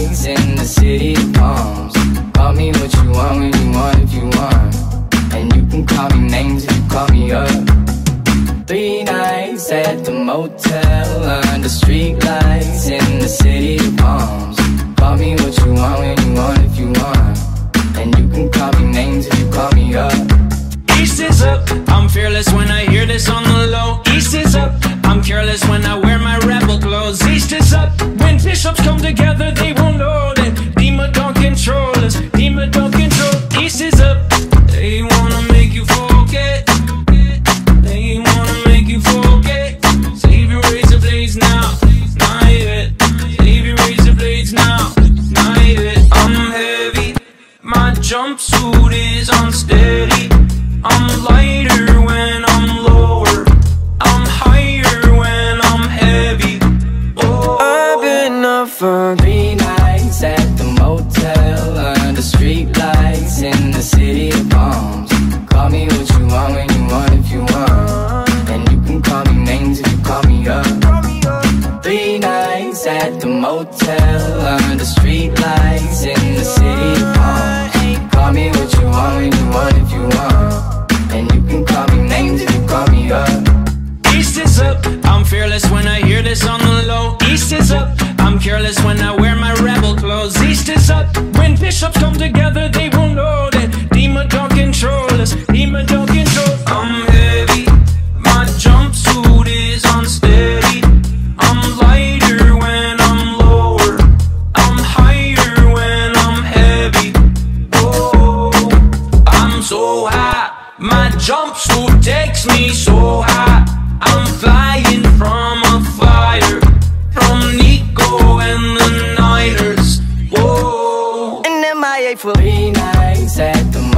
in the city palms. Call me what you want when you want if you want. And you can call me names if you call me up. Three nights at the motel Under street lights in the city palms. Call me what you want when you want if you want. And you can call me names if you call me up. East is up, I'm fearless when I hear this on the low. East is up, I'm careless when I wear my rebel clothes. East is up, when bishops come together they won't the city of palms. Call me what you want when you want if you want, and you can call me names if you call me up. Three nights at the motel under the street lights in the city of palms. Call me what you want when you want if you want, and you can call me names if you call me up. East is up. I'm fearless when I hear this on the low. East is up. I'm careless when I wear my rebel clothes. East is up. When bishops come together, they takes me so high. I'm flying from a fire, from Nico and the Niners. Whoa. And then my eight for three nights at the